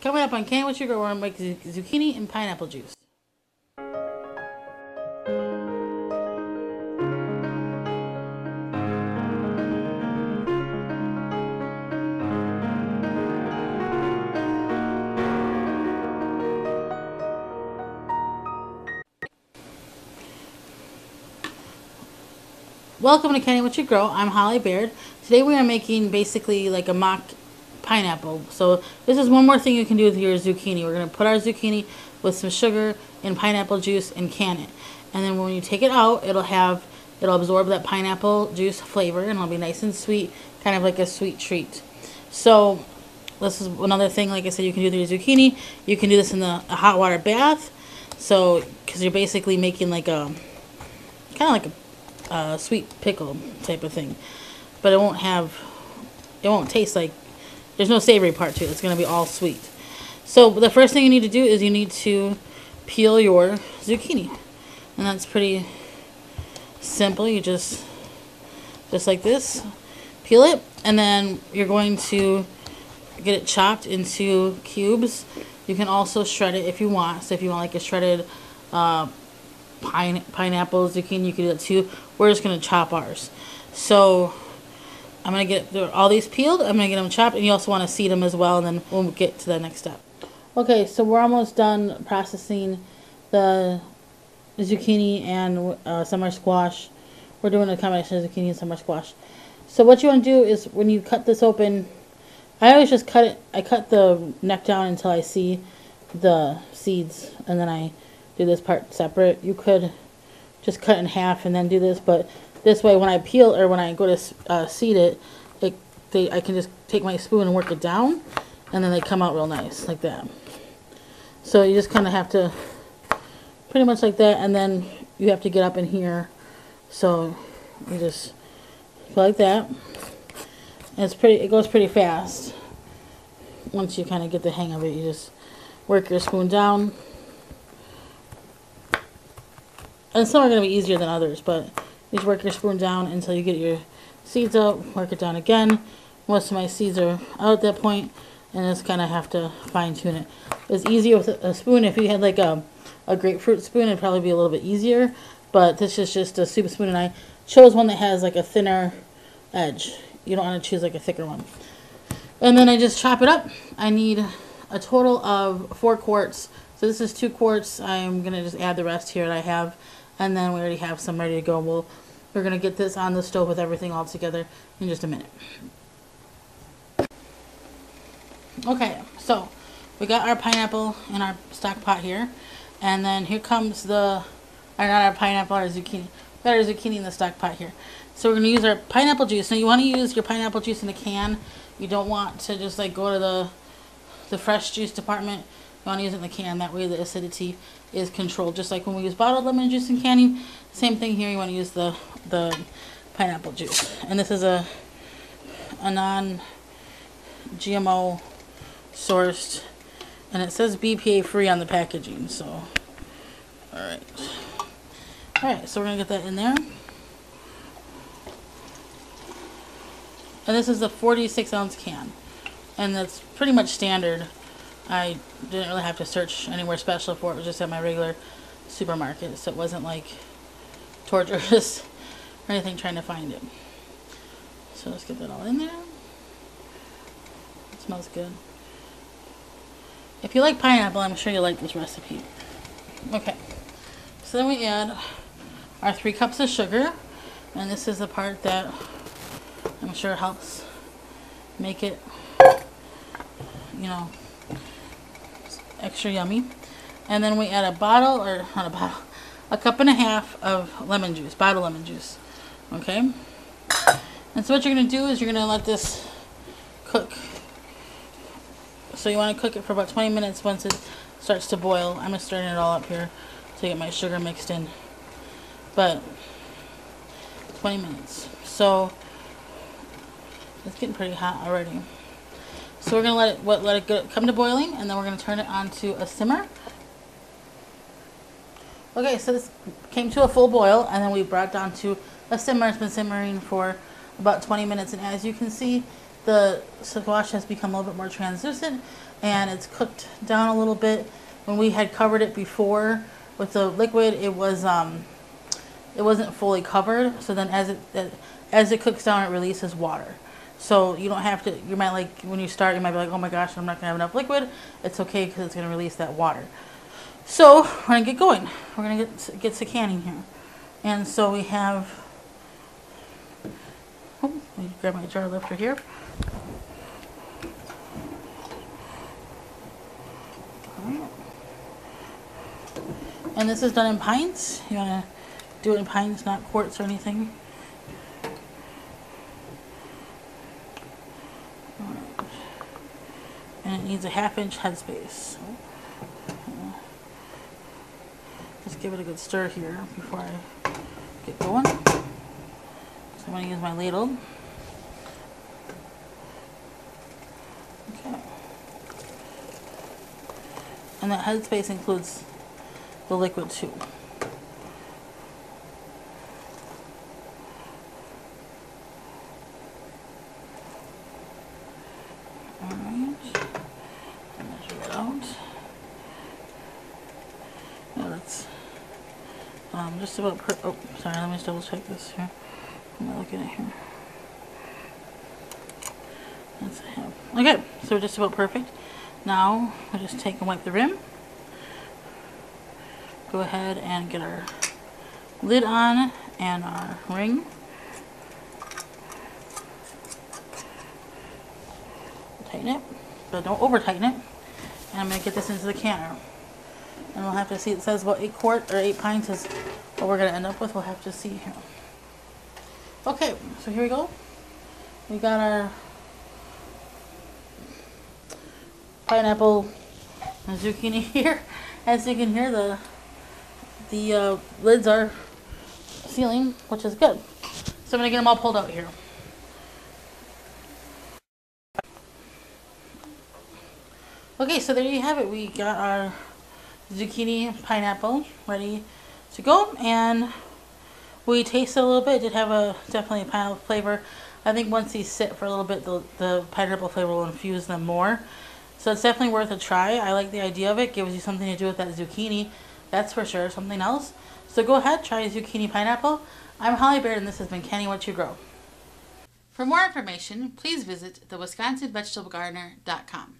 Coming up on Can What You Grow, we're make zucchini and pineapple juice. Welcome to Canning What You Grow. I'm Holly Baird. Today we are making basically like a mock pineapple. So this is one more thing you can do with your zucchini. We're going to put our zucchini with some sugar and pineapple juice and can it. And then when you take it out, it'll have it'll absorb that pineapple juice flavor and it'll be nice and sweet, kind of like a sweet treat. So this is another thing, like I said, you can do with your zucchini. You can do this in the hot water bath. So, because you're basically making like a, kind of like a uh, sweet pickle type of thing. But it won't have, it won't taste like, there's no savory part to it. It's going to be all sweet. So the first thing you need to do is you need to peel your zucchini. And that's pretty simple. You just, just like this, peel it. And then you're going to get it chopped into cubes. You can also shred it if you want. So if you want like a shredded uh, pine, pineapple, zucchini, you can do that too. We're just going to chop ours. So I'm going to get all these peeled. I'm going to get them chopped. And you also want to seed them as well. And then we'll get to the next step. Okay, so we're almost done processing the zucchini and uh, summer squash. We're doing a combination of zucchini and summer squash. So what you want to do is when you cut this open, I always just cut it, I cut the neck down until I see the seeds and then I do this part separate. You could just cut in half and then do this, but this way when I peel or when I go to uh, seed it, it they, I can just take my spoon and work it down and then they come out real nice like that. So you just kind of have to pretty much like that and then you have to get up in here. So you just like that. And it's pretty it goes pretty fast. Once you kind of get the hang of it you just work your spoon down. And some are going to be easier than others, but just work your spoon down until you get your seeds out, work it down again. Most of my seeds are out at that point, and just kind of have to fine tune it. It's easier with a spoon. If you had like a, a grapefruit spoon, it'd probably be a little bit easier, but this is just a soup spoon, and I chose one that has like a thinner edge. You don't want to choose like a thicker one. And then I just chop it up. I need a total of four quarts. So this is two quarts. I'm going to just add the rest here that I have and then we already have some ready to go. We'll, we're going to get this on the stove with everything all together in just a minute. Okay, so we got our pineapple in our stock pot here. And then here comes the, or not our pineapple, our zucchini. Got our zucchini in the stock pot here. So we're going to use our pineapple juice. Now you want to use your pineapple juice in a can. You don't want to just like go to the, the fresh juice department you want to use it in the can. That way the acidity is controlled. Just like when we use bottled lemon juice in canning. Same thing here. You want to use the, the pineapple juice. And this is a, a non-GMO sourced. And it says BPA free on the packaging. So, alright. Alright, so we're going to get that in there. And this is a 46 ounce can. And that's pretty much standard I didn't really have to search anywhere special for it. It was just at my regular supermarket. So it wasn't like torturous or anything trying to find it. So let's get that all in there. It smells good. If you like pineapple, I'm sure you like this recipe. Okay. So then we add our three cups of sugar. And this is the part that I'm sure helps make it, you know, extra yummy. And then we add a bottle, or not a bottle, a cup and a half of lemon juice, bottle lemon juice. Okay? And so what you're going to do is you're going to let this cook. So you want to cook it for about 20 minutes once it starts to boil. I'm just stirring it all up here to get my sugar mixed in. But 20 minutes. So it's getting pretty hot already. So we're going to let it what, let it go, come to boiling, and then we're going to turn it on to a simmer. Okay, so this came to a full boil, and then we brought down to a simmer. It's been simmering for about 20 minutes, and as you can see, the squash has become a little bit more translucent and it's cooked down a little bit. When we had covered it before with the liquid, it was um, it wasn't fully covered. So then as it as it cooks down, it releases water. So you don't have to, you might like, when you start, you might be like, oh my gosh, I'm not going to have enough liquid. It's okay because it's going to release that water. So we're going to get going. We're going to get, get to canning here. And so we have, oh, let me grab my jar lifter here. And this is done in pints. You want to do it in pints, not quarts or anything. And it needs a half inch headspace. Just give it a good stir here before I get going. So I'm going to use my ladle. Okay. And that headspace includes the liquid too. Um, just about per oh sorry let me just double check this here. I'm looking at here. That's a okay so just about perfect. Now we'll just take and wipe the rim. Go ahead and get our lid on and our ring. Tighten it but don't over tighten it. And I'm going to get this into the canner and we'll have to see, it says about 8 quart or 8 pints is what we're going to end up with. We'll have to see here. Okay, so here we go. We got our pineapple and zucchini here. As you can hear, the the uh, lids are sealing, which is good. So I'm going to get them all pulled out here. Okay, so there you have it. We got our zucchini pineapple ready to go. And we tasted a little bit. It did have a definitely a pineapple flavor. I think once these sit for a little bit the, the pineapple flavor will infuse them more. So it's definitely worth a try. I like the idea of it. Gives you something to do with that zucchini. That's for sure something else. So go ahead try zucchini pineapple. I'm Holly Baird and this has been Canning What You Grow. For more information please visit thewisconsinvegetablegardener.com